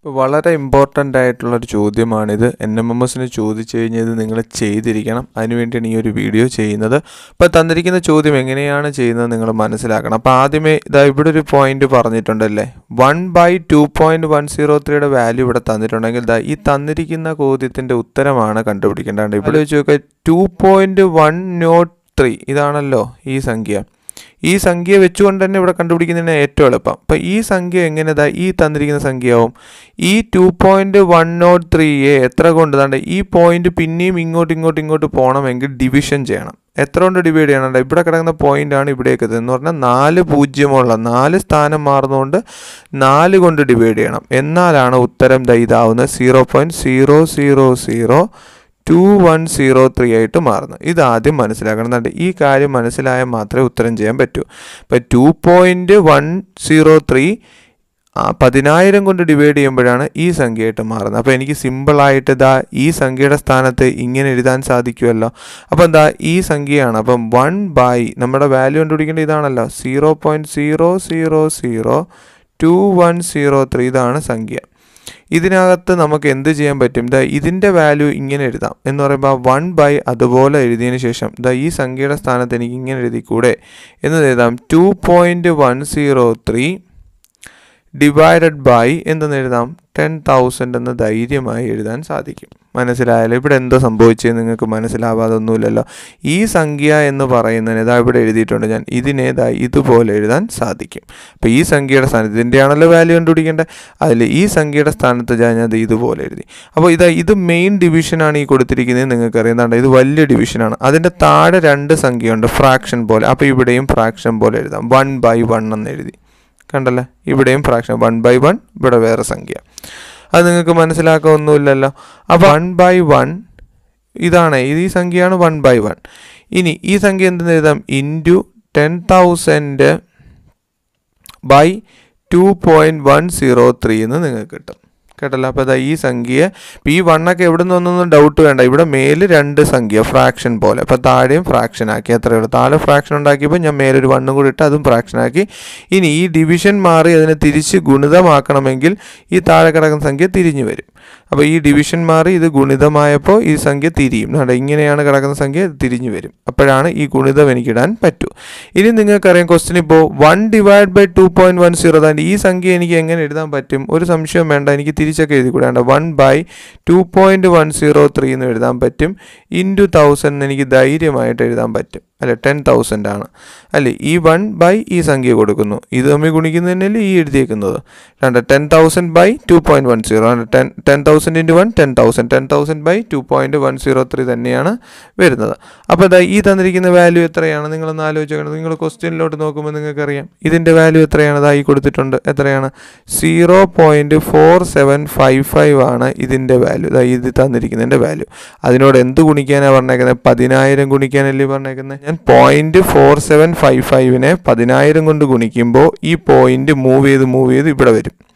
ഇപ്പോൾ വളരെ ഇമ്പോർട്ടന്റ് ആയിട്ടുള്ളൊരു ചോദ്യമാണിത്. എൻ എം എം എസിന് ചോദിച്ചു കഴിഞ്ഞാൽ ഇത് നിങ്ങൾ ചെയ്തിരിക്കണം. അതിനുവേണ്ടിയാണ് ഈ ഒരു വീഡിയോ ചെയ്യുന്നത്. ഇപ്പോൾ തന്നിരിക്കുന്ന ചോദ്യം എങ്ങനെയാണ് ചെയ്യുന്നത് നിങ്ങൾ മനസ്സിലാക്കണം. അപ്പോൾ ആദ്യമേ ഇതാ ഇവിടെ ഒരു point പറഞ്ഞിട്ടുണ്ടല്ലേ? One by two point one zero ത്രീയുടെ വാല്യൂ ഇവിടെ തന്നിട്ടുണ്ടെങ്കിൽ ഇതാ ഈ തന്നിരിക്കുന്ന ചോദ്യത്തിന്റെ ഉത്തരമാണ് കണ്ടുപിടിക്കേണ്ടത്. ഇവിടെ വെച്ച് നോക്കുക two point one nought three ഇതാണല്ലോ ഈ സംഖ്യ. ഈ സംഖ്യ വെച്ചുകൊണ്ട് തന്നെ ഇവിടെ കണ്ടുപിടിക്കുന്നതിന് ഏറ്റവും എളുപ്പം. അപ്പം ഈ സംഖ്യ എങ്ങനെതാ ഈ തന്നിരിക്കുന്ന സംഖ്യയാവും? ഈ ടു പോയിന്റ് വൺ നോട്ട് ത്രീയെ എത്ര കൊണ്ട് ഈ പോയിന്റ് പിന്നെയും ഇങ്ങോട്ട് ഇങ്ങോട്ട് ഇങ്ങോട്ട് പോകണമെങ്കിൽ ഡിവിഷൻ ചെയ്യണം. എത്ര കൊണ്ട് ഡിവൈഡ് ചെയ്യണം ഇവിടെ കിടക്കുന്ന പോയിന്റ് ആണ് ഇവിടേക്ക് എന്ന് പറഞ്ഞാൽ നാല് പൂജ്യമുള്ള നാല് സ്ഥാനം മാറുന്നതുകൊണ്ട് നാല് കൊണ്ട് ഡിവൈഡ് ചെയ്യണം. എന്നാലാണ് ഉത്തരം ഇതാവുന്നത്. Zero point zero zero zero two one zero three ആയിട്ട് മാറുന്നത് ഇതാദ്യം മനസ്സിലാക്കണം. എന്നിട്ട് ഈ കാര്യം മനസ്സിലായാൽ മാത്രമേ ഉത്തരം ചെയ്യാൻ പറ്റൂ. ഇപ്പം two point one zero three പതിനായിരം കൊണ്ട് ഡിവൈഡ് ചെയ്യുമ്പോഴാണ് ഈ സംഖ്യയായിട്ട് മാറുന്നത്. അപ്പോൾ എനിക്ക് സിമ്പിളായിട്ട് ഇതാ ഈ സംഖ്യയുടെ സ്ഥാനത്ത് ഇങ്ങനെ എഴുതാൻ സാധിക്കുമല്ലോ. അപ്പോൾ എന്താ ഈ സംഖ്യയാണ്. അപ്പം വൺ ബൈ നമ്മുടെ വാല്യൂ കണ്ടുപിടിക്കേണ്ട ഇതാണല്ലോ. Zero point zero zero zero two one zero three ഇതാണ് സംഖ്യ. ഇതിനകത്ത് നമുക്ക് എന്ത് ചെയ്യാൻ പറ്റും? ദാ ഇതിന്റെ വാല്യൂ ഇങ്ങനെ എഴുതാം. എന്ന് പറയുമ്പോൾ വൺ ബൈ അതുപോലെ എഴുതിയതിന് ശേഷം ദാ ഈ സംഖ്യയുടെ സ്ഥാനത്ത് എനിക്ക് ഇങ്ങനെ എഴുതിക്കൂടെ? എന്ന് എഴുതാം. Two point one zero three divided by എന്തെന്ന് എഴുതാം? ടെൻ തൗസൻഡ് എന്ന് ധൈര്യമായി എഴുതാൻ സാധിക്കും. മനസ്സിലായാലും ഇവിടെ എന്തോ സംഭവിച്ചത് നിങ്ങൾക്ക് മനസ്സിലാവാതൊന്നുമില്ലല്ലോ. ഈ സംഖ്യ എന്ന് പറയുന്നതിന് ഇതാ ഇവിടെ എഴുതിയിട്ടുണ്ട് ഞാൻ. ഇതിനേതായി ഇതുപോലെ എഴുതാൻ സാധിക്കും. അപ്പോൾ ഈ സംഖ്യയുടെ സ്ഥാനത്ത് ഇതിന്റെ ആണല്ലോ വാല്യൂ കണ്ടുപിടിക്കേണ്ടത്. അതിൽ ഈ സംഖ്യയുടെ സ്ഥാനത്ത് ഞാൻ അത് ഇതുപോലെ എഴുതി. അപ്പോൾ ഇതാ ഇത് മെയിൻ ഡിവിഷനാണ് ഈ കൊടുത്തിരിക്കുന്നത് നിങ്ങൾക്ക് അറിയുന്നതാണ് ഇത് വലിയ ഡിവിഷനാണ് അതിന്റെ താഴെ രണ്ട് സംഖ്യയുണ്ട്. ഫ്രാക്ഷൻ പോലെ. അപ്പോൾ ഇവിടെയും ഫ്രാക്ഷൻ പോലെ എഴുതാം. വൺ ബൈ വൺ എന്ന് എഴുതി. കണ്ടല്ലേ? ഇവിടെയും ഫ്രാക്ഷൻ വൺ ബൈ വൺ ഇവിടെ വേറെ സംഖ്യ. അത് നിങ്ങൾക്ക് മനസ്സിലാക്കാവുന്നില്ലല്ലോ അപ്പോൾ വൺ ബൈ വൺ ഇതാണ് ഇത് ഈ സംഖ്യയാണ് വൺ ബൈ വൺ ഇനി ഈ സംഖ്യ എന്തെന്ന് എഴുതാം? Into ten thousand by two point one zero three എന്ന് നിങ്ങൾക്ക് കിട്ടും. കേട്ടല്ലോ. അപ്പോൾ ഈ സംഖ്യ പി വണ്ണൊക്കെ എവിടെ നിന്നൊന്നും ഡൗട്ട് വേണ്ട. ഇവിടെ മേൽ രണ്ട് സംഖ്യ ഫ്രാക്ഷൻ പോലെ. അപ്പോൾ താഴെയും ഫ്രാക്ഷൻ ആക്കി. അത്രയേ ഉള്ളൂ. താഴെ ഫ്രാക്ഷൻ ഉണ്ടാക്കിയപ്പോൾ ഞാൻ മേലൊരു വണ്ണും കൂടി ഇട്ട് അതും ഫ്രാക്ഷൻ ആക്കി. ഇനി ഈ ഡിവിഷൻ മാറി അതിനെ തിരിച്ച് ഗുണിതമാക്കണമെങ്കിൽ ഈ താഴെ കിടക്കുന്ന സംഖ്യ തിരിഞ്ഞു വരും. അപ്പോൾ ഈ ഡിവിഷൻ മാറി ഇത് ഗുണിതമായപ്പോൾ ഈ സംഖ്യ തിരിയും. കണ്ടോ? ഇങ്ങനെയാണ് കിടക്കുന്ന സംഖ്യ തിരിഞ്ഞു വരും. അപ്പോഴാണ് ഈ ഗുണിതം എനിക്കിടാൻ പറ്റൂ. ഇനി നിങ്ങൾക്കറിയാം ക്വസ്റ്റ്യൻ ഇപ്പോൾ one divide by two point one zero ഈ സംഖ്യ എനിക്ക് എങ്ങനെ എഴുതാൻ പറ്റും? ഒരു സംശയം വേണ്ട. എനിക്ക് എഴുതി കൂടാണ്ട് one by two point one zero three എന്ന് എഴുതാൻ പറ്റും. ഇന്റു തൗസൻഡ് എനിക്ക് ധൈര്യമായിട്ട് എഴുതാൻ പറ്റും. അല്ലെ ടെൻ തൗസൻഡ് ആണ്. അല്ലേ ഈ വൺ ബൈ ഈ സംഖ്യ കൊടുക്കുന്നു. ഇത് തമ്മിൽ ഗുണിക്കുന്നതിനല്ലേ ഈ എഴുതിയേക്കുന്നത്? രണ്ട് ten thousand by two point one zero ten ten thousand into one ten thousand ten thousand by two point one zero three തന്നെയാണ് വരുന്നത്. അപ്പോൾ ഇതാ ഈ തന്നിരിക്കുന്ന വാല്യൂ എത്രയാണ്? നിങ്ങളൊന്ന് ആലോചിക്കണം നിങ്ങൾ ക്വസ്റ്റ്യനിലോട്ട് നോക്കുമ്പോൾ നിങ്ങൾക്കറിയാം. ഇതിന്റെ വാല്യൂ എത്രയാണ്? ഇതായി കൊടുത്തിട്ടുണ്ട്. എത്രയാണ്? Zero point four seven five five ആണ് ഇതിന്റെ വാല്യൂ ഇതാ തന്നിരിക്കുന്നതിന്റെ വാല്യൂ അതിനോട് എന്ത് ഗുണിക്കാനാണ് പറഞ്ഞേക്കുന്നത് പതിനായിരം ഗുണിക്കാനല്ലേ പറഞ്ഞേക്കുന്നത് ഞാൻ പോയിന്റ് ഫോർ സെവൻ ഫൈവ് ഫൈവിനെ പതിനായിരം കൊണ്ട് ഗുണിക്കുമ്പോൾ ഈ പോയിന്റ് മൂവ് ചെയ്ത് മൂവ് ചെയ്ത് ഇവിടെ വരും.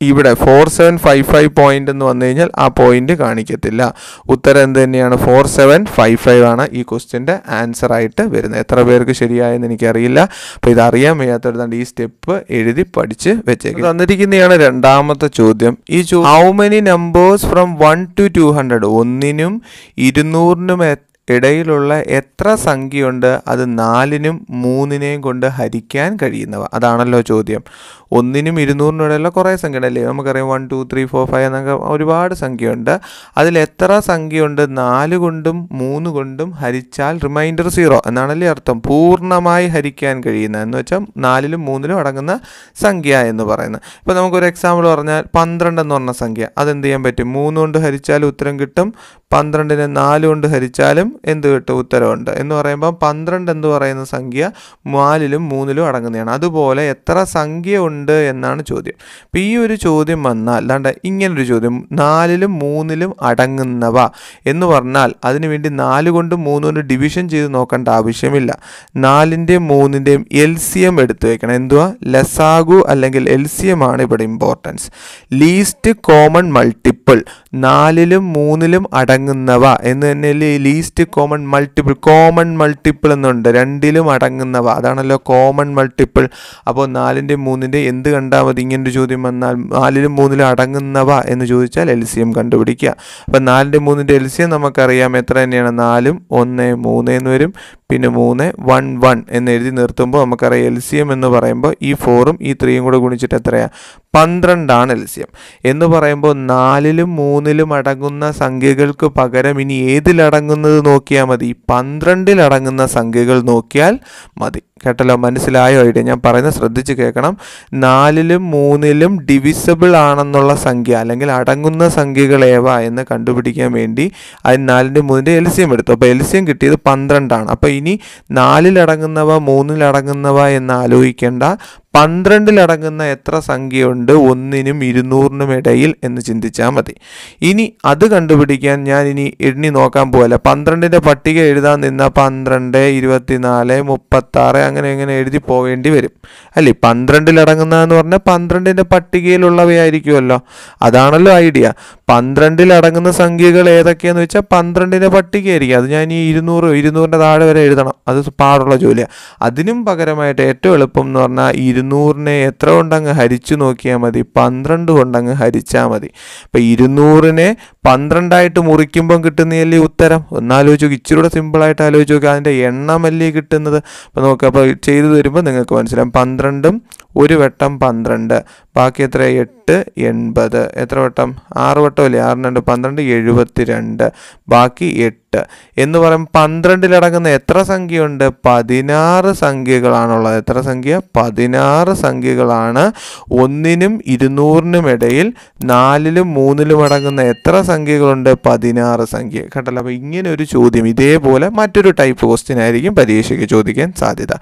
ഇവിടെ four seven five five point എന്ന് വന്നു കഴിഞ്ഞാൽ ആ പോയിന്റ് കാണിക്കത്തില്ല. ഉത്തരം എന്ത് തന്നെയാണ്? ഫോർ സെവൻ ഫൈവ് ഫൈവ് ആണ് ഈ ക്വസ്റ്റ്യന്റെ ആൻസർ ആയിട്ട് വരുന്നത്. എത്ര പേർക്ക് ശരിയായെന്ന് എനിക്കറിയില്ല. അപ്പോൾ ഇതറിയാൻ വയ്യാത്തവരുതാണ്ട് ഈ സ്റ്റെപ്പ് എഴുതി പഠിച്ച് വെച്ചേക്കും. തന്നിരിക്കുന്നതാണ് രണ്ടാമത്തെ ചോദ്യം. ഈ how many numbers from one to two hundred ഒന്നിനും ഇരുന്നൂറിനും ഇടയിലുള്ള എത്ര സംഖ്യയുണ്ട് അത് നാലിനും മൂന്നിനെയും കൊണ്ട് ഹരിക്കാൻ കഴിയുന്നവ. അതാണല്ലോ ചോദ്യം. ഒന്നിനും ഇരുന്നൂറിനും ഇടയിലുള്ള കുറേ സംഖ്യയുണ്ടല്ലേ? നമുക്കറിയാം one two three four five എന്നൊക്കെ ഒരുപാട് സംഖ്യയുണ്ട്. അതിൽ എത്ര സംഖ്യയുണ്ട് നാല് കൊണ്ടും മൂന്ന് കൊണ്ടും ഹരിച്ചാൽ റിമൈൻഡർ സീറോ എന്നാണല്ലേ അർത്ഥം. പൂർണമായി ഹരിക്കാൻ കഴിയുന്ന എന്ന് വെച്ചാൽ നാലിലും മൂന്നിലും അടങ്ങുന്ന സംഖ്യ എന്ന് പറയുന്നത്. ഇപ്പോൾ നമുക്കൊരു എക്സാമ്പിൾ പറഞ്ഞാൽ പന്ത്രണ്ട് എന്ന് പറഞ്ഞ സംഖ്യ. അതെന്ത് ചെയ്യാൻ പറ്റും? മൂന്ന് കൊണ്ട് ഹരിച്ചാൽ ഉത്തരം കിട്ടും. പന്ത്രണ്ടിനെ നാല് കൊണ്ട് ഹരിച്ചാലും എന്ത് കിട്ടും? ഉത്തരവുണ്ട്. എന്ന് പറയുമ്പോൾ പന്ത്രണ്ട് എന്ന് പറയുന്ന സംഖ്യ നാലിലും മൂന്നിലും അടങ്ങുന്നതാണ്. അതുപോലെ എത്ര സംഖ്യ ഉണ്ട് എന്നാണ് ചോദ്യം. അപ്പോൾ ഈ ഒരു ചോദ്യം വന്നാൽ അല്ലാണ്ട് ഇങ്ങനൊരു ചോദ്യം. നാലിലും മൂന്നിലും അടങ്ങുന്നവ എന്ന് പറഞ്ഞാൽ അതിനുവേണ്ടി നാല് കൊണ്ട് മൂന്ന് കൊണ്ട് ഡിവിഷൻ ചെയ്ത് നോക്കേണ്ട ആവശ്യമില്ല. നാലിന്റെയും മൂന്നിന്റെയും എൽ സി എം എടുത്തു വെക്കണം. എന്തുവാ? ലെസാഗു അല്ലെങ്കിൽ എൽ സി എം ആണ് ഇവിടെ ഇമ്പോർട്ടൻസ് ലീസ്റ്റ് കോമൺ മൾട്ടിപ്പിൾ നാലിലും മൂന്നിലും അടങ്ങുന്നവ എന്ന് തന്നെ least common multiple common multiple എന്നുണ്ട്. രണ്ടിലും അടങ്ങുന്നവ. അതാണല്ലോ കോമൺ മൾട്ടിപ്പിൾ അപ്പോൾ നാലിന്റെ മൂന്നിന്റെ എന്ത് കണ്ടാൽ മതി? ഇങ്ങനൊരു ചോദ്യം വന്നാൽ നാലിലും മൂന്നിലും അടങ്ങുന്നവ എന്ന് ചോദിച്ചാൽ എൽ സി എം കണ്ടുപിടിക്കുക. അപ്പം നാലിന്റെ മൂന്നിന്റെ എൽ സി എം നമുക്കറിയാം എത്ര തന്നെയാണ്? നാലും ഒന്ന് മൂന്ന് എന്ന് വരും. പിന്നെ മൂന്ന് വൺ വൺ എന്ന് എഴുതി നിർത്തുമ്പോൾ നമുക്കറിയാം എൽ സി എം എന്ന് പറയുമ്പോൾ ഈ ഫോറും ഈ ത്രീയും കൂടെ ഗുണിച്ചിട്ട് എത്രയാണ് പന്ത്രണ്ടാണ് എൽ സി എം എന്ന് പറയുമ്പോൾ നാലിലും മൂന്നിലും അടങ്ങുന്ന സംഖ്യകൾക്ക് പകരം ഇനി ഏതിലടങ്ങുന്നത് നോക്കിയാൽ മതി. പന്ത്രണ്ടിലടങ്ങുന്ന സംഖ്യകൾ നോക്കിയാൽ മതി. കേട്ടല്ലോ മനസ്സിലായോ? ഐഡിയ ഞാൻ പറയുന്നത് ശ്രദ്ധിച്ച് കേൾക്കണം. നാലിലും മൂന്നിലും ഡിവിസിബിൾ ആണെന്നുള്ള സംഖ്യ അല്ലെങ്കിൽ അടങ്ങുന്ന സംഖ്യകൾ ഏവ എന്ന് കണ്ടുപിടിക്കാൻ വേണ്ടി അതിന് നാലിന്റെ മൂന്നിന്റെ എൽ സി എം എടുത്തു. അപ്പോൾ എൽ സി എം കിട്ടിയത് പന്ത്രണ്ടാണ്. അപ്പോൾ ഇനി നാലിലടങ്ങുന്നവ മൂന്നിലടങ്ങുന്നവ എന്ന് ആലോചിക്കേണ്ട. പന്ത്രണ്ടിലടങ്ങുന്ന എത്ര സംഖ്യയുണ്ട്? ഒന്നിനും ഇരുന്നൂറിനും ഇടയിൽ എന്ന് ചിന്തിച്ചാൽ മതി. ഇനി അത് കണ്ടുപിടിക്കാൻ ഞാൻ ഇനി എണ്ണി നോക്കാൻ പോകല്ല പന്ത്രണ്ടിന്റെ പട്ടിക എഴുതാൻ നിന്ന പന്ത്രണ്ട് ഇരുപത്തിനാല് മുപ്പത്താറ് അങ്ങനെ ഇങ്ങനെ എഴുതി പോവേണ്ടി വരും. അല്ലേ? പന്ത്രണ്ടിലടങ്ങുന്നതെന്ന് പറഞ്ഞാൽ പന്ത്രണ്ടിന്റെ പട്ടികയിലുള്ളവയായിരിക്കുമല്ലോ. അതാണല്ലോ ഐഡിയ. പന്ത്രണ്ടിലടങ്ങുന്ന സംഖ്യകൾ ഏതൊക്കെയാന്ന് വെച്ചാൽ പന്ത്രണ്ടിന്റെ പട്ടികയായിരിക്കും. അത് ഞാൻ ഈ ഇരുന്നൂറ് ഇരുന്നൂറിന്റെ താഴെ വരെ എഴുതണം. അത് പാടുള്ള ജോലിയാണ് അതിനും പകരമായിട്ട് ഏറ്റവും എളുപ്പം എന്ന് പറഞ്ഞാൽ ഇരുന്നൂറിനെ എത്ര കൊണ്ടങ്ങ് ഹരിച്ചു നോക്കിയാൽ മതി? പന്ത്രണ്ട് കൊണ്ടങ്ങ് ഹരിച്ചാൽ മതി. അപ്പം ഇരുന്നൂറിനെ പന്ത്രണ്ടായിട്ട് മുറിക്കുമ്പം കിട്ടുന്നതല്ലേ ഉത്തരം? ഒന്നാലോചിച്ച് നോക്കി. ഇച്ചിരി കൂടെ സിമ്പിളായിട്ട് ആലോചിച്ച് നോക്കുക അതിന്റെ എണ്ണമല്ലേ കിട്ടുന്നത്? അപ്പോൾ നോക്കുക ചെയ്തു തരുമ്പോൾ നിങ്ങൾക്ക് മനസ്സിലാവും. പന്ത്രണ്ടും ഒരു വട്ടം പന്ത്രണ്ട്. ബാക്കി എത്ര എട്ട്. എൺപത്. എത്ര വട്ടം? ആറ് വട്ടമല്ലേ ആറ് രണ്ട് പന്ത്രണ്ട് എഴുപത്തി രണ്ട് ബാക്കി എട്ട്. എന്ന് പറയുമ്പോൾ പന്ത്രണ്ടിലടങ്ങുന്ന എത്ര സംഖ്യയുണ്ട്? പതിനാറ് സംഖ്യകളാണുള്ളത്. എത്ര സംഖ്യ? പതിനാറ് സംഖ്യകളാണ്. ഒന്നിനും ഇരുന്നൂറിനും ഇടയിൽ നാലിലും മൂന്നിലും അടങ്ങുന്ന എത്ര സംഖ്യകളുണ്ട്? പതിനാറ് സംഖ്യ. കേട്ടല്ലോ? അപ്പോൾ ഇങ്ങനെ ഒരു ചോദ്യം ഇതേപോലെ മറ്റൊരു ടൈപ്പ് ക്വസ്റ്റ്യൻ ആയിരിക്കും പരീക്ഷയ്ക്ക് ചോദിക്കാൻ സാധ്യത.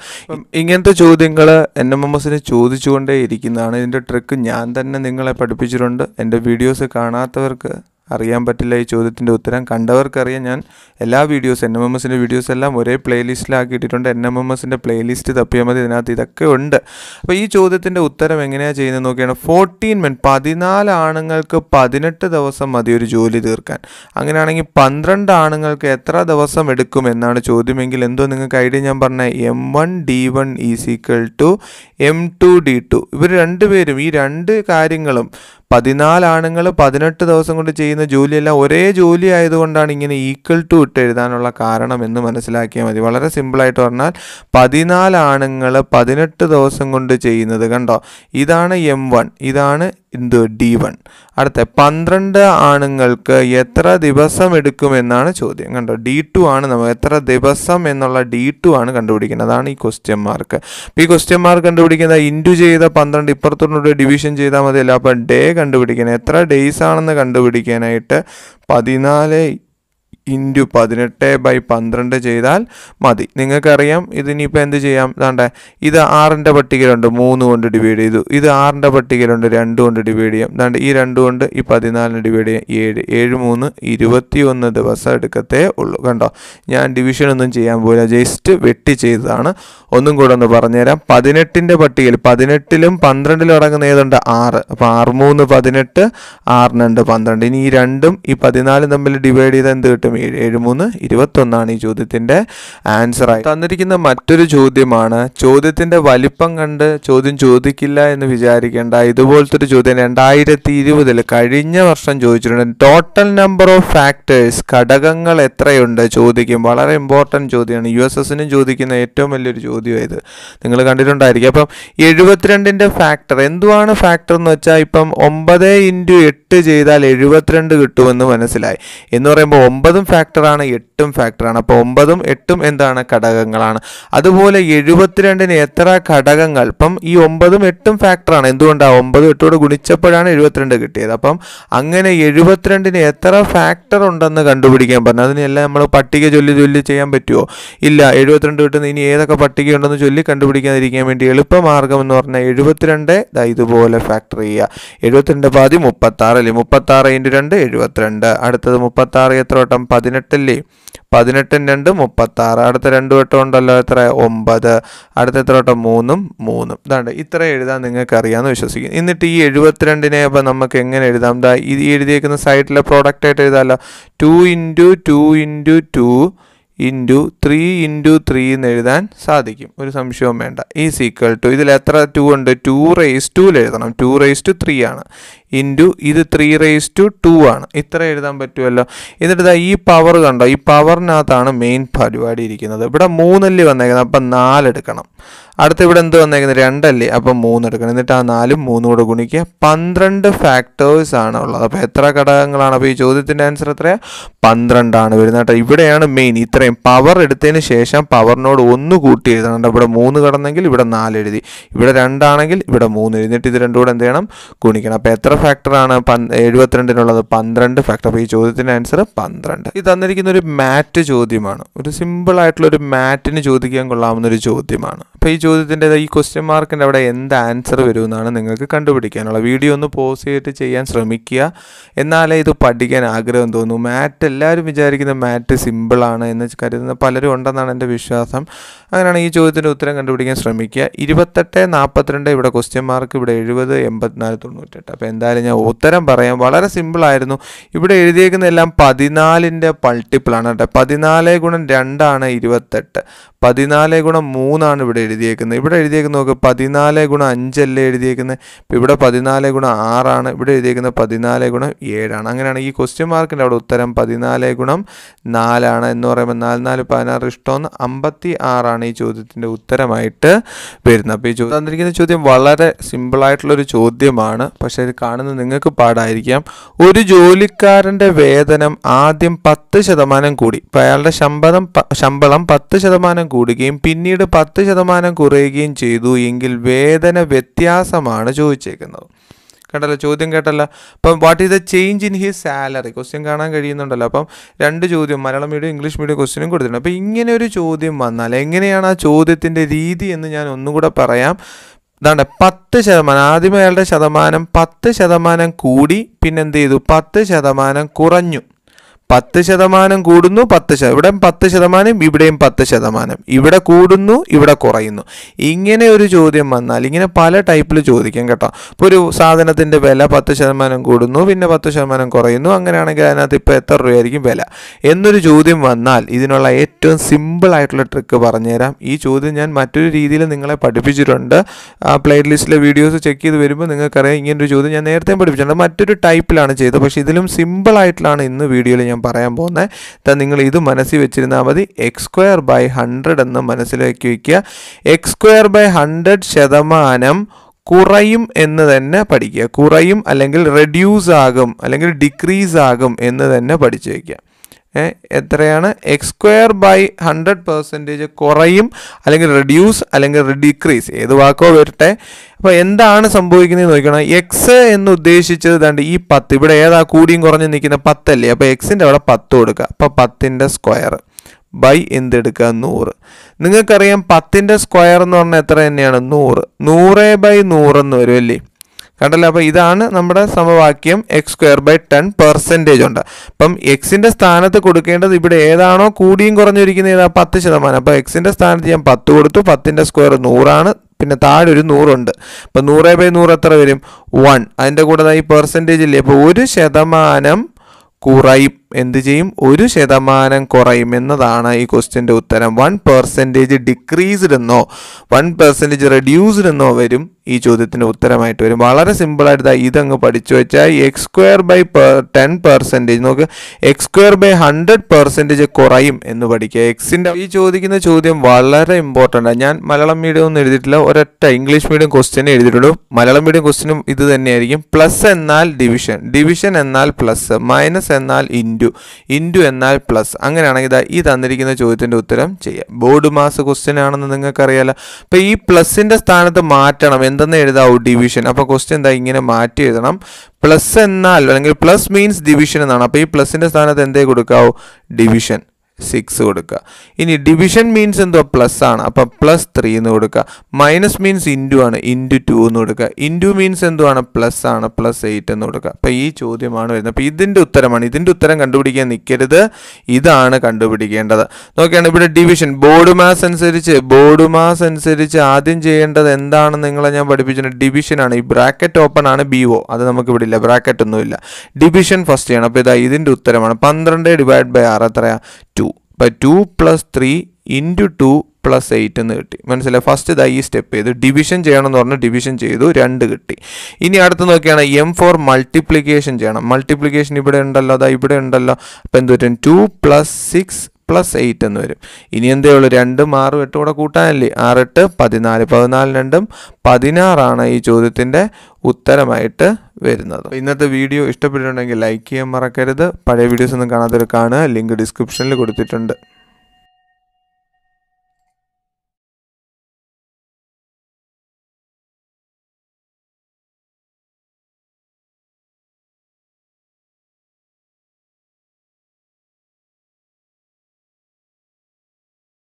ഇങ്ങനത്തെ ചോദ്യങ്ങൾ എൻ എം എം എസിന് ചോദിച്ചുകൊണ്ടേ ഇരിക്കുന്നതാണ് ഇതിന്റെ ട്രിക്ക് ഞാൻ തന്നെ നിങ്ങളെ പഠിപ്പിച്ചിട്ടുണ്ട്. എന്റെ വീഡിയോസ് കാണാത്തവർക്ക് അറിയാൻ പറ്റില്ല ഈ ചോദ്യത്തിന്റെ ഉത്തരം. കണ്ടവർക്കറിയാം ഞാൻ എല്ലാ വീഡിയോസ് എൻ എം എം എസിന്റെ വീഡിയോസ് എല്ലാം ഒരേ പ്ലേലിസ്റ്റിലാക്കിയിട്ടുണ്ട് എൻ എം എം എസിന്റെ പ്ലേലിസ്റ്റ് തപ്പിയാൽ മതി. ഇതിനകത്ത് ഇതൊക്കെ ഉണ്ട്. അപ്പോൾ ഈ ചോദ്യത്തിന്റെ ഉത്തരം എങ്ങനെയാണ് ചെയ്യുന്നത് നോക്കിയാണ് ഫോർട്ടീൻ മെൻ പതിനാല് ആണുങ്ങൾക്ക് പതിനെട്ട് ദിവസം മതി ഒരു ജോലി തീർക്കാൻ. അങ്ങനെയാണെങ്കിൽ പന്ത്രണ്ട് ആണുങ്ങൾക്ക് എത്ര ദിവസം എടുക്കും എന്നാണ് ചോദ്യമെങ്കിൽ എന്തോ നിങ്ങൾക്ക് ഐഡിയ ഞാൻ പറഞ്ഞ. M one D one is equal to M two D two ഇവർ രണ്ടുപേരും ഈ രണ്ട് കാര്യങ്ങളും പതിനാല് ആണുങ്ങൾ പതിനെട്ട് ദിവസം കൊണ്ട് ചെയ്യുന്ന ജോലിയെല്ലാം ഒരേ ജോലി ആയതുകൊണ്ടാണ് ഇങ്ങനെ ഈക്വൽ ടു ഇട്ട് എഴുതാനുള്ള കാരണം എന്ന് മനസ്സിലാക്കിയാൽ മതി. വളരെ സിമ്പിളായിട്ട് പറഞ്ഞാൽ പതിനാല് ആണുങ്ങൾ പതിനെട്ട് ദിവസം കൊണ്ട് ചെയ്യുന്നത് കണ്ടോ? ഇതാണ് എം വൺ ഇതാണ് എന്ത് ഡി വൺ അടുത്ത പന്ത്രണ്ട് ആണുങ്ങൾക്ക് എത്ര ദിവസം എടുക്കുമെന്നാണ് ചോദ്യം. കണ്ടോ ഡി ടു ആണ് നമ്മൾ എത്ര ദിവസം എന്നുള്ള ഡി ടു ആണ് കണ്ടുപിടിക്കുന്നത്. അതാണ് ഈ ക്വസ്റ്റ്യൻ മാർക്ക് ഈ ക്വസ്റ്റ്യൻ മാർക്ക് കണ്ടുപിടിക്കുന്നത് ഇന്റു ചെയ്ത പന്ത്രണ്ട് ഇപ്പുറത്തോട്ട് ഡിവിഷൻ ചെയ്താൽ മതിയല്ലോ അപ്പം ഡേ കണ്ടുപിടിക്കണം. എത്ര ഡേയ്സ് ആണെന്ന് കണ്ടുപിടിക്കാനായിട്ട്? പതിനാല് ഇന്റു പതിനെട്ട് ബൈ പന്ത്രണ്ട് ചെയ്താൽ മതി. നിങ്ങൾക്കറിയാം ഇതിനിപ്പോൾ എന്ത് ചെയ്യാം? ഇതാണ്ടേ ഇത് ആറിന്റെ പട്ടികയിലുണ്ട്. മൂന്ന് കൊണ്ട് ഡിവൈഡ് ചെയ്തു. ഇത് ആറിന്റെ പട്ടികയിലുണ്ട്. രണ്ട് കൊണ്ട് ഡിവൈഡ് ചെയ്യാം. ഇതാണ്ട് ഈ രണ്ട് കൊണ്ട് ഈ പതിനാലിന് ഡിവൈഡ് ചെയ്യാം. ഏഴ് ഏഴ് മൂന്ന് ഇരുപത്തി ഒന്ന് ദിവസം എടുക്കത്തേ ഉള്ളൂ. കണ്ടോ? ഞാൻ ഡിവിഷൻ ഒന്നും ചെയ്യാൻ പോയില്ല. ജസ്റ്റ് വെട്ടി ചെയ്തതാണ്. ഒന്നും കൂടെ ഒന്ന് പറഞ്ഞുതരാം. പതിനെട്ടിന്റെ പട്ടികയിൽ പതിനെട്ടിലും പന്ത്രണ്ടിലും അടങ്ങുന്ന ഏതുണ്ട്? ആറ്. അപ്പോൾ ആറ് മൂന്ന് പതിനെട്ട് ആറ് രണ്ട് പന്ത്രണ്ട്. ഇനി ഈ രണ്ടും ഈ പതിനാലും തമ്മിൽ ഡിവൈഡ് ചെയ്താൽ എന്ത് കിട്ടും? ഏഴ് ഏഴ് മൂന്ന് ഇരുപത്തൊന്നാണ് ഈ ചോദ്യത്തിന്റെ ആൻസറായി തന്നിരിക്കുന്ന മറ്റൊരു ചോദ്യമാണ്. ചോദ്യത്തിന്റെ വലിപ്പം കണ്ട് ചോദ്യം ചോദിക്കില്ല എന്ന് വിചാരിക്കേണ്ട ഇതുപോലത്തെ ഒരു ചോദ്യം രണ്ടായിരത്തി ഇരുപതിൽ കഴിഞ്ഞ വർഷം ചോദിച്ചിട്ടുണ്ട്. ടോട്ടൽ നമ്പർ ഓഫ് ഫാക്ടേഴ്സ് ഘടകങ്ങൾ എത്രയുണ്ട്? ചോദിക്കും. വളരെ ഇമ്പോർട്ടന്റ് ചോദ്യമാണ്. യു എസ് എസിനും ചോദിക്കുന്ന ഏറ്റവും വലിയൊരു ചോദ്യമായത് നിങ്ങൾ കണ്ടിട്ടുണ്ടായിരിക്കും. അപ്പം എഴുപത്തിരണ്ടിന്റെ ഫാക്ടർ എന്തുവാണ് ഫാക്ടർ എന്ന് വെച്ചാൽ ഇപ്പം ഒമ്പത് ഇന്റു എട്ട് ചെയ്താൽ എഴുപത്തിരണ്ട് കിട്ടുമെന്ന് മനസ്സിലായി. എന്ന് പറയുമ്പോൾ ഒമ്പതും ഫാക്ടറാണ് എട്ടും. ഫാക്ടറാണ് അപ്പോൾ ഒമ്പതും എട്ടും എന്താണ് ഘടകങ്ങളാണ്. അതുപോലെ എഴുപത്തിരണ്ടിന് എത്ര ഘടകങ്ങൾ? ഇപ്പം ഈ ഒമ്പതും എട്ടും ഫാക്ടറാണ് എന്തുകൊണ്ടാണ് ഒമ്പതും എട്ടോട് ഗുണിച്ചപ്പോഴാണ് എഴുപത്തിരണ്ട് കിട്ടിയത്. അപ്പം അങ്ങനെ എഴുപത്തിരണ്ടിന് എത്ര ഫാക്ടർ ഉണ്ടെന്ന് കണ്ടുപിടിക്കാൻ പറഞ്ഞു. അതിനെല്ലാം നമ്മൾ പട്ടിക ചൊല്ലി ചൊല്ലി ചെയ്യാൻ പറ്റുമോ ഇല്ല. എഴുപത്തിരണ്ട് കിട്ടുന്ന ഇനി ഏതൊക്കെ പട്ടിക ഉണ്ടെന്ന് ചൊല്ലി കണ്ടുപിടിക്കാതിരിക്കാൻ വേണ്ടി എളുപ്പമാർഗം എന്ന് പറഞ്ഞാൽ എഴുപത്തിരണ്ട് ഇതാ ഇതുപോലെ ഫാക്ടർ ചെയ്യുക. എഴുപത്തിരണ്ട് പാതി മുപ്പത്താറ് അല്ലേ മുപ്പത്താറ് ഇന്റു രണ്ട് എഴുപത്തിരണ്ട്. അടുത്തത് മുപ്പത്താറ് എത്ര വട്ടം? പതിനെട്ടല്ലേ? പതിനെട്ടും രണ്ട് മുപ്പത്താറ്. അടുത്ത രണ്ട് വട്ടം ഉണ്ടല്ലോ എത്ര? ഒമ്പത്. അടുത്ത എത്ര വട്ടം? മൂന്നും മൂന്നും. ഇതാണ്ട് ഇത്ര എഴുതാൻ നിങ്ങൾക്ക് അറിയാമെന്ന് വിശ്വസിക്കുന്നു. എന്നിട്ട് ഈ എഴുപത്തിരണ്ടിനെ അപ്പോൾ നമുക്ക് എങ്ങനെ എഴുതാം? ദാ ഈ എഴുതിയേക്കുന്ന സൈഡിലെ പ്രോഡക്റ്റ് ആയിട്ട് എഴുതാമല്ലോ two into two into two into three into three എന്ന് എഴുതാൻ സാധിക്കും. ഒരു സംശയവും വേണ്ട. ഈ ഈക്വൽ ടു. ഇതിൽ എത്ര ടു ഉണ്ട്? ടു റേസ് ടുവിൽ എഴുതണം. ടു റേസ് ടു ത്രീ ആണ്. ഇന്റു ഇത് ത്രീ റേസ് ടു ടു ആണ്. ഇത്ര എഴുതാൻ പറ്റുമല്ലോ. എന്നിട്ട് ഈ പവർ കണ്ടോ? ഈ പവറിനകത്താണ് മെയിൻ പരിപാടി ഇരിക്കുന്നത്. ഇവിടെ മൂന്നല്ലേ വന്നേക്കുന്നത്. അപ്പം നാലെടുക്കണം അടുത്ത ഇവിടെ എന്ത് വന്നേക്കുന്നത്? രണ്ടല്ലേ. അപ്പം മൂന്ന് എടുക്കണം. എന്നിട്ട് ആ നാലും മൂന്നും കൂടെ ഗുണിക്കുക. പന്ത്രണ്ട് ഫാക്ടേഴ്സ് ആണ് ഉള്ളത്. അപ്പോൾ എത്ര ഘടകങ്ങളാണ്? അപ്പോൾ ഈ ചോദ്യത്തിന്റെ ആൻസർ എത്രയാണ് പന്ത്രണ്ടാണ് വരുന്നത് കേട്ടോ. ഇവിടെയാണ് മെയിൻ ഇത്രയും പവർ എടുത്തതിന് ശേഷം പവറിനോട് ഒന്ന് കൂട്ടി എഴുതണം. ഇവിടെ മൂന്ന് കടന്നെങ്കിൽ ഇവിടെ നാല് എഴുതി. ഇവിടെ രണ്ടാണെങ്കിൽ ഇവിടെ മൂന്ന് എഴുതിയിട്ട് ഇത് രണ്ടും കൂടെ എന്ത് ചെയ്യണം? ഗുണിക്കണം. അപ്പോൾ എത്ര ഫാക്ടറാണ് എഴുപത്തിരണ്ടിനുള്ളത് പന്ത്രണ്ട് ഫാക്ടർ അപ്പോൾ ഈ ചോദ്യത്തിന്റെ ആൻസർ പന്ത്രണ്ട്. ഇത് തന്നിരിക്കുന്ന ഒരു മാറ്റ് ചോദ്യമാണ്. ഒരു സിമ്പിൾ ആയിട്ടുള്ള ഒരു മാറ്റിന് ചോദിക്കാൻ കൊള്ളാവുന്ന ഒരു ചോദ്യമാണ്. ഈ ചോദ്യത്തിന്റെ ഈ ക്വസ്റ്റ്യൻ മാർക്കിന്റെ അവിടെ എന്ത് ആൻസർ വരുമെന്നാണ് നിങ്ങൾക്ക് കണ്ടുപിടിക്കാനുള്ള. വീഡിയോ ഒന്ന് പോസ് ചെയ്തിട്ട് ചെയ്യാൻ ശ്രമിക്കുക. എന്നാലേ ഇത് പഠിക്കാൻ ആഗ്രഹം തോന്നുന്നു മാറ്റ് എല്ലാവരും വിചാരിക്കുന്ന മാറ്റ് സിമ്പിളാണ് എന്ന് കരുതുന്ന പലരും ഉണ്ടെന്നാണ് എന്റെ വിശ്വാസം. അങ്ങനെയാണ് ഈ ചോദ്യത്തിന്റെ ഉത്തരം കണ്ടുപിടിക്കാൻ ശ്രമിക്കുക. ഇരുപത്തെട്ട് നാൽപ്പത്തിരണ്ട് ഇവിടെ ക്വസ്റ്റ്യൻ മാർക്ക് ഇവിടെ എഴുപത് എൺപത്തിനാല് തൊണ്ണൂറ്റെട്ട് അപ്പോൾ എന്തായാലും ഞാൻ ഉത്തരം പറയാം. വളരെ സിമ്പിളായിരുന്നു ഇവിടെ എഴുതിയേക്കുന്ന എല്ലാം പതിനാലിന്റെ മൾട്ടിപ്പിളാണ് കേട്ടോ. പതിനാല് ഗുണം രണ്ടാണ് ഇരുപത്തെട്ട്. പതിനാല് ഗുണം മൂന്നാണ് ഇവിടെ എഴുതിയേക്കുന്നത്. ഇവിടെ എഴുതിയേക്കുന്നത് നോക്ക് പതിനാല് ഗുണം അഞ്ചല്ലേ എഴുതിയേക്കുന്നത്? ഇപ്പോൾ ഇവിടെ പതിനാല് ഗുണം ആറാണ് ഇവിടെ എഴുതിയേക്കുന്നത് പതിനാല് ഗുണം ഏഴാണ്. അങ്ങനെയാണ് ഈ ക്വസ്റ്റ്യൻ മാർക്കിന്റെ അവിടെ ഉത്തരം പതിനാല് ഗുണം നാലാണ് എന്ന് പറയുമ്പോൾ നാല് നാല് പതിനാറ് ഇഷ്ടമെന്ന് അമ്പത്തി ആറാണ് ഈ ചോദ്യത്തിന്റെ ഉത്തരമായിട്ട് വരുന്നത്. അപ്പോൾ ഈ ചോദ്യം തന്നിരിക്കുന്ന ചോദ്യം വളരെ സിമ്പിളായിട്ടുള്ളൊരു ചോദ്യമാണ്. പക്ഷേ ഇത് കാണുന്നത് നിങ്ങൾക്ക് പാടായിരിക്കാം. ഒരു ജോലിക്കാരന്റെ വേതനം ആദ്യം പത്ത് ശതമാനം കൂടി. അപ്പോൾ അയാളുടെ ശമ്പളം ശമ്പളം പത്ത് ശതമാനം കൂടുകയും പിന്നീട് പത്ത് ശതമാനം കുറയുകയും ചെയ്തു. എങ്കിൽ വേതന വ്യത്യാസമാണ് ചോദിച്ചേക്കുന്നത്. കണ്ടല്ലോ ചോദ്യം കേട്ടല്ലോ. അപ്പം what is the change in his salary question കാണാൻ കഴിയുന്നുണ്ടല്ലോ. അപ്പം രണ്ട് ചോദ്യം മലയാളം മീഡിയം ഇംഗ്ലീഷ് മീഡിയം ക്വസ്റ്റ്യനും കൊടുത്തിട്ടുണ്ട്. അപ്പോൾ ഇങ്ങനെ ഒരു ചോദ്യം വന്നാൽ എങ്ങനെയാണ് ആ ചോദ്യത്തിന്റെ രീതി എന്ന് ഞാൻ ഒന്നുകൂടെ പറയാം. ഇതാണ്ട് പത്ത് ശതമാനം ആദ്യം അയാളുടെ ശതമാനം പത്ത് ശതമാനം കൂടി പിന്നെന്ത് ചെയ്തു? പത്ത് ശതമാനം കുറഞ്ഞു. പത്ത് ശതമാനം കൂടുന്നു പത്ത് ശതമാനം ഇവിടെ പത്ത് ശതമാനം ഇവിടെയും പത്ത് ശതമാനം. ഇവിടെ കൂടുന്നു ഇവിടെ കുറയുന്നു. ഇങ്ങനെ ഒരു ചോദ്യം വന്നാൽ ഇങ്ങനെ പല ടൈപ്പിൽ ചോദിക്കാം കേട്ടോ. ഇപ്പോൾ ഒരു സാധനത്തിന്റെ വില പത്ത് ശതമാനം കൂടുന്നു പിന്നെ പത്ത് ശതമാനം കുറയുന്നു അങ്ങനെയാണെങ്കിൽ അതിനകത്ത് ഇപ്പോൾ എത്ര രൂപയായിരിക്കും വില? എന്നൊരു ചോദ്യം വന്നാൽ ഇതിനുള്ള ഏറ്റവും സിമ്പിൾ ആയിട്ടുള്ള ട്രിക്ക് പറഞ്ഞുതരാം. ഈ ചോദ്യം ഞാൻ മറ്റൊരു രീതിയിൽ നിങ്ങളെ പഠിപ്പിച്ചിട്ടുണ്ട്. പ്ലേ ലിസ്റ്റിലെ വീഡിയോസ് ചെക്ക് ചെയ്ത് വരുമ്പോൾ നിങ്ങൾക്കറിയാം ഇങ്ങനൊരു ചോദ്യം ഞാൻ നേരത്തെ പഠിപ്പിച്ചിട്ടുണ്ട്. മറ്റൊരു ടൈപ്പിലാണ് ചെയ്തത്. പക്ഷേ ഇതിലും സിമ്പിൾ ആയിട്ടാണ് ഇന്ന് വീഡിയോയിൽ ഞാൻ പറയാൻ പോകുന്നത് എന്നാൽ നിങ്ങൾ ഇത് മനസ്സിൽ വെച്ചിരുന്നാൽ മതി. എക്സ് സ്ക്വയർ ബൈ ഹൺഡ്രഡ് എന്ന് മനസ്സിലാക്കി വയ്ക്കുക എക്സ് സ്ക്വയർ ബൈ ഹൺഡ്രഡ് ശതമാനം കുറയും എന്ന് തന്നെ പഠിക്കുക. കുറയും അല്ലെങ്കിൽ റെഡ്യൂസ് ആകും അല്ലെങ്കിൽ ഡിക്രീസ് ആകും എന്ന് തന്നെ പഠിച്ചു വയ്ക്കുക എത്രയാണ്? X square by hundred percentage കുറയും അല്ലെങ്കിൽ റെഡ്യൂസ് അല്ലെങ്കിൽ ഡിക്രീസ് ഏത് വാക്കോ വരട്ടെ. അപ്പോൾ എന്താണ് സംഭവിക്കുന്നത് നോക്കണം എക്സ് എന്ന് ഉദ്ദേശിച്ചത് കണ്ട് ഈ പത്ത് ഇവിടെ ഏതാ കൂടിയും കുറഞ്ഞ് നിൽക്കുന്ന പത്തല്ലേ? അപ്പോൾ എക്സിന്റെ അവിടെ പത്ത് കൊടുക്കുക. അപ്പോൾ പത്തിന്റെ സ്ക്വയർ ബൈ എന്തെടുക്കുക? നൂറ്. നിങ്ങൾക്കറിയാം പത്തിന്റെ സ്ക്വയർ എന്ന് പറഞ്ഞാൽ എത്ര തന്നെയാണ്? നൂറ്. നൂറ് ബൈ നൂറെന്ന് വരും അല്ലേ? കണ്ടല്ലോ? അപ്പോൾ ഇതാണ് നമ്മുടെ സമവാക്യം x square by ten percentage ഉണ്ട്. അപ്പം എക്സിന്റെ സ്ഥാനത്ത് കൊടുക്കേണ്ടത് ഇവിടെ ഏതാണോ കൂടിയും കുറഞ്ഞിരിക്കുന്നത് ഏതാ? പത്ത് ശതമാനം. അപ്പോൾ എക്സിന്റെ സ്ഥാനത്ത് ഞാൻ പത്ത് കൊടുത്തു. പത്തിന്റെ സ്ക്വയർ നൂറാണ്. പിന്നെ താഴെ ഒരു നൂറുണ്ട്. അപ്പോൾ നൂറ് ബൈ നൂറ് എത്ര വരും? വൺ അതിന്റെ കൂടെ ഈ പെർസെന്റേജ് ഇല്ലേ? അപ്പോൾ ഒരു ശതമാനം കുറയും. എന്ത് ചെയ്യും? ഒരു ശതമാനം കുറയും എന്നതാണ് ഈ ക്വസ്റ്റ്യന്റെ ഉത്തരം. വൺ പെർസെന്റേജ് ഡിക്രീസ്ഡ് എന്നോ വൺ പെർസെന്റേജ് റെഡ്യൂസ്ഡ് എന്നോ വരും ഈ ചോദ്യത്തിന്റെ ഉത്തരമായിട്ട് വരും. വളരെ സിമ്പിളായിട്ട് ഇതങ്ങ് പഠിച്ചു വെച്ചാൽ x square by ten percentage നോക്ക് x square by hundred percentage കുറയും എന്ന് പഠിക്കുക. എക്സിന്റെ ഈ ചോദിക്കുന്ന ചോദ്യം വളരെ ഇമ്പോർട്ടന്റ്. ആണ് ഞാൻ മലയാളം മീഡിയം ഒന്നും എഴുതിയിട്ടില്ല. ഒരൊറ്റ ഇംഗ്ലീഷ് മീഡിയം ക്വസ്റ്റ്യൻ എഴുതിയിട്ടുള്ളൂ. മലയാളം മീഡിയം ക്വസ്റ്റ്യനും ഇത് തന്നെയായിരിക്കും. പ്ലസ് എന്നാൽ ഡിവിഷൻ ഡിവിഷൻ എന്നാൽ പ്ലസ് മൈനസ് എന്നാൽ ഇന്റു ഇന്റു ഇന്റു എന്നാൽ പ്ലസ്. അങ്ങനെയാണെങ്കിൽ ഇതാ ഈ തന്നിരിക്കുന്ന ചോദ്യത്തിന്റെ ഉത്തരം ചെയ്യാം. ബോർഡ് മാസ് ക്വസ്റ്റ്യൻ ആണെന്ന് നിങ്ങൾക്കറിയാലോ. അപ്പോൾ ഈ പ്ലസിന്റെ സ്ഥാനത്ത് മാറ്റണം. എന്തെന്ന് എഴുതാവൂ ഡിവിഷൻ അപ്പോൾ ക്വസ്റ്റ്യൻ എന്താ ഇങ്ങനെ മാറ്റി എഴുതണം. പ്ലസ് എന്നാൽ അല്ലെങ്കിൽ പ്ലസ് മീൻസ് ഡിവിഷൻ എന്നാണ്. അപ്പോൾ ഈ പ്ലസിന്റെ സ്ഥാനത്ത് എന്തേ കൊടുക്കാവൂ? ഡിവിഷൻ സിക്സ് കൊടുക്കുക. ഇനി ഡിവിഷൻ മീൻസ് എന്തോ പ്ലസ് ആണ്. അപ്പം പ്ലസ് ത്രീ എന്ന് കൊടുക്കുക. മൈനസ് മീൻസ് ഇന്റു ആണ്. ഇന്റു ടു എന്ന് കൊടുക്കുക. ഇന്റു മീൻസ് എന്തോ ആണ്? പ്ലസ് ആണ്. പ്ലസ് എയ്റ്റ് എന്ന് കൊടുക്കുക. അപ്പം ഈ ചോദ്യമാണ് വരുന്നത്. അപ്പോൾ ഇതിന്റെ ഉത്തരമാണ്. ഇതിന്റെ ഉത്തരം കണ്ടുപിടിക്കാൻ നിൽക്കരുത്. ഇതാണ് കണ്ടുപിടിക്കേണ്ടത്. നോക്കിയാണ് ഇവിടെ ഡിവിഷൻ ബോർഡ് മാസ് അനുസരിച്ച് ബോർഡ് മാസ് അനുസരിച്ച് ആദ്യം ചെയ്യേണ്ടത് എന്താണെന്ന് നിങ്ങളെ ഞാൻ പഠിപ്പിച്ചിട്ടുണ്ട്. ഡിവിഷൻ ആണ്. ഈ ബ്രാക്കറ്റ് ഓപ്പൺ ആണ്. ബി ഒ അത് നമുക്ക് ഇവിടെ ഇല്ല. ബ്രാക്കറ്റ് ഒന്നുമില്ല. ഡിവിഷൻ ഫസ്റ്റ് ചെയ്യണം. അപ്പോൾ ഇതാ ഇതിന്റെ ഉത്തരമാണ്. പന്ത്രണ്ട് ഡിവൈഡ് ബൈ ആറ് എത്രയാ? ടു ഇപ്പം two plus three into two plus eight എന്ന് കിട്ടി. മനസ്സിലായി? ഫസ്റ്റ് ഇതാ ഈ സ്റ്റെപ്പ് ചെയ്തു ഡിവിഷൻ ചെയ്യണമെന്ന് പറഞ്ഞാൽ പറഞ്ഞ് ഡിവിഷൻ ചെയ്തു രണ്ട് കിട്ടി. ഇനി അടുത്ത് നോക്കിയാണ് എം ഫോർ മൾട്ടിപ്ലിക്കേഷൻ ചെയ്യണം. മൾട്ടിപ്ലിക്കേഷൻ ഇവിടെ ഉണ്ടല്ലോ അതാ ഇവിടെ ഉണ്ടല്ലോ. അപ്പോൾ എന്ത് പറ്റും? Two plus six plus eight എന്ന് വരും. ഇനി എന്തേ ഉള്ളൂ? രണ്ടും ആറും എട്ടും കൂടെ കൂട്ടാനല്ലേ? ആറെട്ട് പതിനാല് പതിനാല് രണ്ടും പതിനാറാണ് ഈ ചോദ്യത്തിന്റെ ഉത്തരമായിട്ട് വരുന്നത്. ഇന്നത്തെ വീഡിയോ ഇഷ്ടപ്പെട്ടിട്ടുണ്ടെങ്കിൽ ലൈക്ക് ചെയ്യാൻ മറക്കരുത്. പഴയ വീഡിയോസ് ഒന്നും കാണാത്തവർ കാണുക. ലിങ്ക് ഡിസ്ക്രിപ്ഷനിൽ കൊടുത്തിട്ടുണ്ട്.